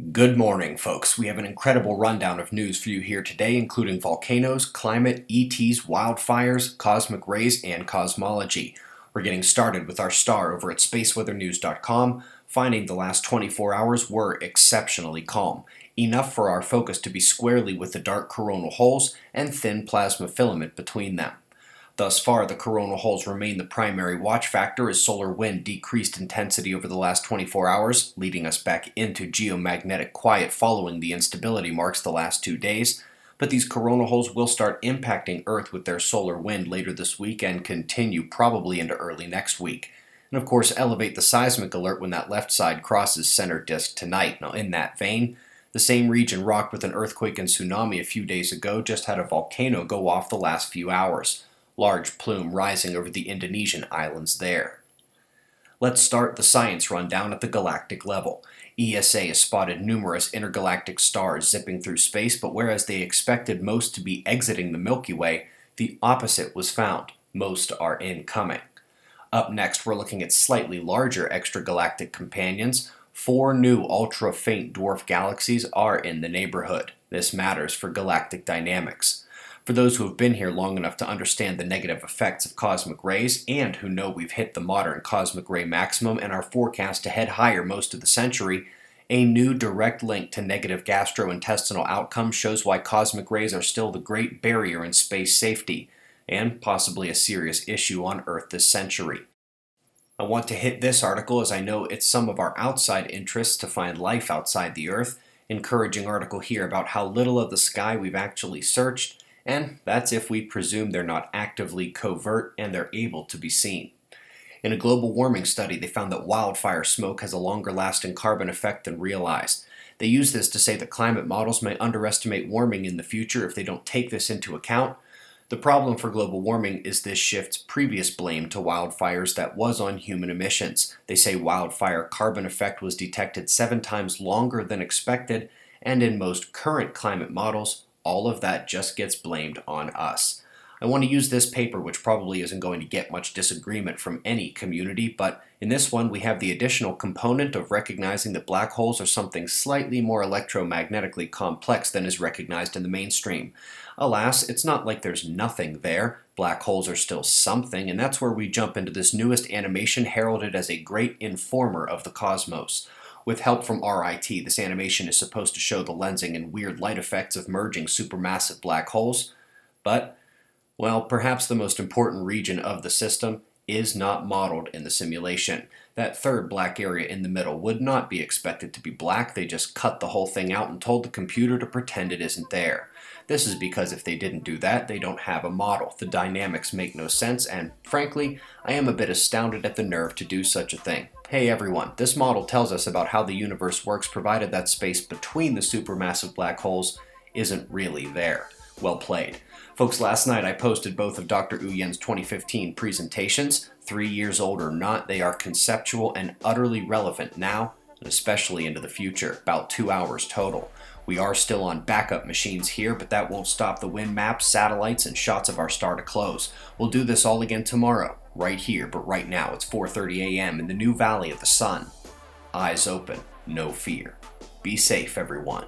Good morning, folks. We have an incredible rundown of news for you here today, including volcanoes, climate, ETs, wildfires, cosmic rays, and cosmology. We're getting started with our star over at spaceweathernews.com, finding the last 24 hours were exceptionally calm, enough for our focus to be squarely with the dark coronal holes and thin plasma filament between them. Thus far, the coronal holes remain the primary watch factor as solar wind decreased intensity over the last 24 hours, leading us back into geomagnetic quiet following the instability marks the last two days. But these coronal holes will start impacting Earth with their solar wind later this week and continue probably into early next week. And of course, elevate the seismic alert when that left side crosses center disk tonight. Now, in that vein, the same region rocked with an earthquake and tsunami a few days ago just had a volcano go off the last few hours large plume rising over the Indonesian islands there. Let's start the science rundown at the galactic level. ESA has spotted numerous intergalactic stars zipping through space, but whereas they expected most to be exiting the Milky Way, the opposite was found. Most are incoming. Up next, we're looking at slightly larger extragalactic companions. Four new ultra faint dwarf galaxies are in the neighborhood. This matters for galactic dynamics. For those who have been here long enough to understand the negative effects of cosmic rays, and who know we've hit the modern cosmic ray maximum and are forecast to head higher most of the century, a new direct link to negative gastrointestinal outcomes shows why cosmic rays are still the great barrier in space safety, and possibly a serious issue on Earth this century. I want to hit this article as I know it's some of our outside interests to find life outside the Earth. Encouraging article here about how little of the sky we've actually searched and that's if we presume they're not actively covert and they're able to be seen. In a global warming study, they found that wildfire smoke has a longer lasting carbon effect than realized. They use this to say that climate models may underestimate warming in the future if they don't take this into account. The problem for global warming is this shifts previous blame to wildfires that was on human emissions. They say wildfire carbon effect was detected seven times longer than expected, and in most current climate models, all of that just gets blamed on us. I want to use this paper, which probably isn't going to get much disagreement from any community, but in this one we have the additional component of recognizing that black holes are something slightly more electromagnetically complex than is recognized in the mainstream. Alas, it's not like there's nothing there. Black holes are still something, and that's where we jump into this newest animation heralded as a great informer of the cosmos. With help from RIT, this animation is supposed to show the lensing and weird light effects of merging supermassive black holes, but, well, perhaps the most important region of the system is not modeled in the simulation. That third black area in the middle would not be expected to be black, they just cut the whole thing out and told the computer to pretend it isn't there. This is because if they didn't do that, they don't have a model. The dynamics make no sense, and frankly, I am a bit astounded at the nerve to do such a thing. Hey everyone, this model tells us about how the universe works provided that space between the supermassive black holes isn't really there. Well played. Folks, last night I posted both of Dr. Uyen's 2015 presentations. Three years old or not, they are conceptual and utterly relevant now, and especially into the future, about two hours total. We are still on backup machines here, but that won't stop the wind maps, satellites, and shots of our star to close. We'll do this all again tomorrow right here, but right now it's 4:30 a.m. in the new Valley of the Sun. Eyes open, no fear. Be safe, everyone.